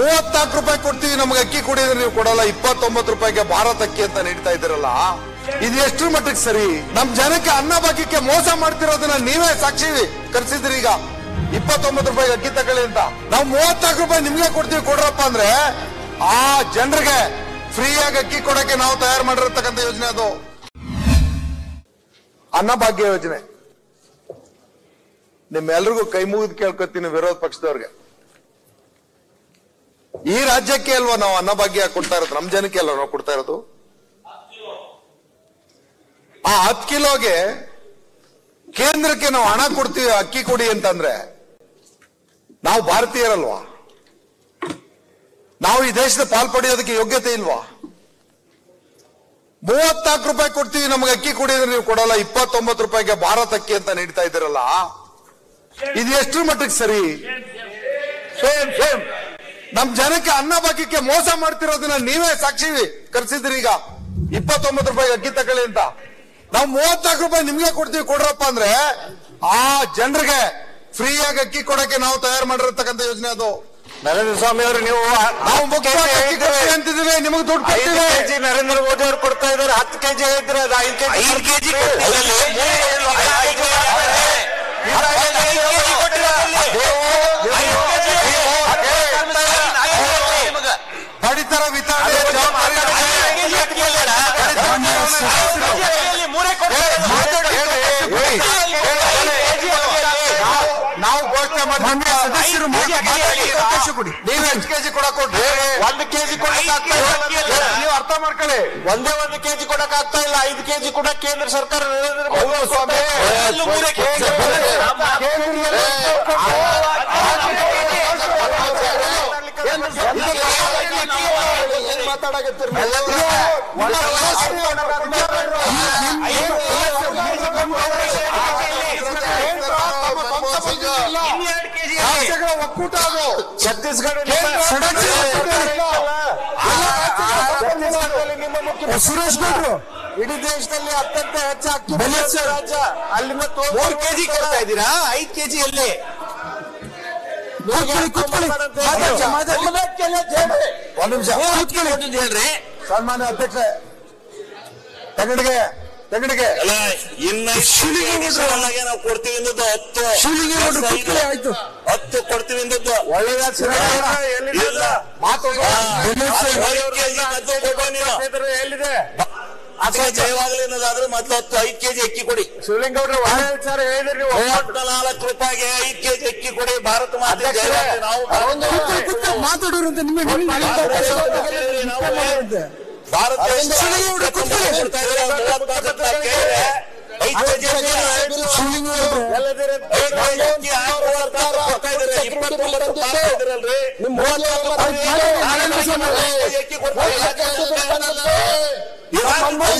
ಮೂವತ್ನಾಲ್ಕು ರೂಪಾಯಿ ಕೊಡ್ತೀವಿ, ನಮ್ಗೆ ಅಕ್ಕಿ ಕುಡಿದ್ರೆ ನೀವು ಕೊಡಲ್ಲ, ಇಪ್ಪತ್ತೊಂಬತ್ತು ರೂಪಾಯಿಗೆ ಭಾರತ ಅಕ್ಕಿ ಅಂತ ನೀಡ್ತಾ ಇದ್ದೀರಲ್ಲ? ಇದು ಎಷ್ಟು ಮಟ್ಟಿಗೆ ಸರಿ? ನಮ್ ಜನಕ್ಕೆ ಅನ್ನ ಭಾಗ್ಯಕ್ಕೆ ಮೋಸ ಮಾಡ್ತಿರೋದನ್ನ ನೀವೇ ಸಾಕ್ಷಿ ಕರ್ಸಿದ್ರಿ ಈಗ. ಇಪ್ಪತ್ತೊಂಬತ್ತು ರೂಪಾಯಿಗೆ ಅಕ್ಕಿ ತಗೊಳ್ಳಿ ಅಂತ. ನಾವು ಮೂವತ್ನಾಲ್ಕು ರೂಪಾಯಿ ನಿಮ್ಗೆ ಕೊಡ್ತೀವಿ, ಕೊಡ್ರಪ್ಪ ಅಂದ್ರೆ ಆ ಜನರಿಗೆ ಫ್ರೀಯಾಗಿ ಅಕ್ಕಿ ಕೊಡಕ್ಕೆ ನಾವು ತಯಾರು ಮಾಡಿರತಕ್ಕಂಥ ಯೋಜನೆ ಅದು. ಅನ್ನಭಾಗ್ಯ ಯೋಜನೆ. ನಿಮ್ಮೆಲ್ರಿಗೂ ಕೈ ಮುಗಿದು ಕೇಳ್ಕೊತೀನಿ ವಿರೋಧ ಪಕ್ಷದವ್ರಿಗೆ. ಈ ರಾಜ್ಯಕ್ಕೆ ಅಲ್ವಾ ನಾವು ಅನ್ನಭಾಗ್ಯ ಕೊಡ್ತಾ ಇರೋದು? ನಮ್ ಜನಕ್ಕೆ ಅಲ್ವಾ ನಾವು ಕೊಡ್ತಾ ಇರೋದು? ಆ ಹತ್ತು ಕಿಲೋಗೆ ಕೇಂದ್ರಕ್ಕೆ ನಾವು ಹಣ ಕೊಡ್ತೀವಿ, ಅಕ್ಕಿ ಕೊಡಿ ಅಂತಂದ್ರೆ ನಾವು ಭಾರತೀಯರಲ್ವಾ? ನಾವು ಈ ದೇಶದ ಪಾಲ್ಪಡೆಯೋದಕ್ಕೆ ಯೋಗ್ಯತೆ ಇಲ್ವಾ? ಮೂವತ್ನಾಲ್ಕು ರೂಪಾಯಿ ಕೊಡ್ತೀವಿ, ನಮ್ಗೆ ಅಕ್ಕಿ ಕುಡಿದ್ರೆ ನೀವು ಕೊಡಲ್ಲ. ಇಪ್ಪತ್ತೊಂಬತ್ತು ರೂಪಾಯಿಗೆ ಭಾರತ ಅಕ್ಕಿ ಅಂತ ನೀಡ್ತಾ ಇದ್ದೀರಲ್ಲ? ಇದು ಎಷ್ಟು ಮಟ್ಟಿಗೆ ಸರಿ? ಸೇಮ್ ಸೇಮ್ ನಮ್ ಜನಕ್ಕೆ ಅನ್ನ ಭಾಗ್ಯಕ್ಕೆ ಮೋಸ ಮಾಡ್ತಿರೋದನ್ನ ನೀವೇ ಸಾಕ್ಷಿ ಕರ್ಸಿದ್ರಿ ಈಗ. ಇಪ್ಪತ್ತೊಂಬತ್ತು ರೂಪಾಯಿ ಅಕ್ಕಿ ತಗೊಳ್ಳಿ ಅಂತ. ನಾವು ಮೂವತ್ನಾಲ್ಕು ರೂಪಾಯಿ ನಿಮ್ಗೆ ಕೊಡ್ತೀವಿ ಕೊಡ್ರಪ್ಪ ಅಂದ್ರೆ ಆ ಜನರಿಗೆ ಫ್ರೀಯಾಗಿ ಅಕ್ಕಿ ಕೊಡಕ್ಕೆ ನಾವು ತಯಾರು ಮಾಡಿರತಕ್ಕಂಥ ಯೋಜನೆ ಅದು. ನರೇಂದ್ರ ಸ್ವಾಮಿ ಅವರು ನೀವು ನಾವು ಮುಖ್ಯವಾಗಿ ಅಕ್ಕಿ ಕೊಡ್ತೀವಿ ಅಂತಿದ್ದೀವಿ ನಿಮಗೆ ದುಡ್ಡು ಕೊಡ್ತೀವಿ. ಕೆಜಿ ನರೇಂದ್ರ ಮೋದಿ ಅವರು ಕೊಡ್ತಾ ಇದ್ದಾರೆ ಹತ್ತು ಕೆಜಿ ಇದ್ರೆ ಅದು ಐದು ಕೆಜಿ ಐದು ಕೆಜಿ ನಾವು ಘೋಷಣೆ ಮಾಡಿ ಸದಸ್ಯರು ಕೊಡಿ. ನೀವು ಎಷ್ಟು ಕೆಜಿ ಕೊಡಕ್ ಒಂದು ಕೆಜಿ ಕೊಡಕ್ ನೀವು ಅರ್ಥ ಮಾಡ್ಕೊಳ್ಳಿ ಒಂದೇ ಒಂದು ಕೆಜಿ ಕೊಡಕ್ ಆಗ್ತಾ ಇಲ್ಲ ಐದು ಕೆಜಿ ಕೂಡ ಕೇಂದ್ರ ಸರ್ಕಾರ ನರೇಂದ್ರ ಮೋದಿ ಸ್ವಾಮಿ. ಏನ್ ಮಾತಾಡಕತ್ತೀರಿ ರಾಜ್ಯಗಳ ಒಕ್ಕೂಟ ಅದು ಛತ್ತೀಸ್ಗಢ ಸುರೇಶ್ ಗೌಡ್ರು ಇಡೀ ದೇಶದಲ್ಲಿ ಅತ್ಯಂತ ಹೆಚ್ಚಾಗ್ತಿದೆ ರಾಜ್ಯ ಅಲ್ಲಿ ಮತ್ತು ಮೂರ್ ಕೆಜಿ ಕೊಡ್ತಾ ಇದ್ದೀರಾ ಐದ್ ಕೆಜಿ ಎಲ್ಲಿ ಒಂದ್ ನಿಮಿಷ ಕೂತ್ಕೊಳ್ಳಿ. ಹೇಳ್ರಿ. ಸನ್ಮಾನ್ಯ ಅಧ್ಯಕ್ಷ ತೆಗಡಿಗೆ ತೆಗಡಿಗೆ. ಅಲ್ಲ ಇನ್ನ ಶಿಲಿಗೆ ನಾವು ಕೊಡ್ತೀವಿ ಅಂದದ್ದು ಹತ್ತು. ಶಿಲಿಗೆ ಆಯ್ತು. ಹತ್ತು ಕೊಡ್ತೀವಿ ಅಂದದ್ದು ಒಳ್ಳೆಯ ಇಲ್ಲ ಮಾತು ಎಲ್ಲಿದೆ? ಅನ್ನೋದಾದ್ರೆ ಮೊದ್ಲು ಹತ್ತು ಐದು ಕೆಜಿ ಅಕ್ಕಿ ಕೊಡಿ. ಶಿವಲಿಂಗೌಡ್ರು ಒಳ್ಳೆ ವಿಚಾರ ಹೇಳಿದ್ರಿ ನೀವು. ಮೂವತ್ತ ನಾಲ್ಕು ರೂಪಾಯಿಗೆ ಐದು ಕೆಜಿ ಅಕ್ಕಿ ಕೊಡಿ. ಭಾರತ ಮಾತೆ. ನಾವು ಮಾತಾಡೋರಂತೆ ಭಾರತ ದೇಶದ ಕೊಡ್ತಾ ಇದ್ದೀರಾ. ಮೂವತ್ನಾಲ್ಕು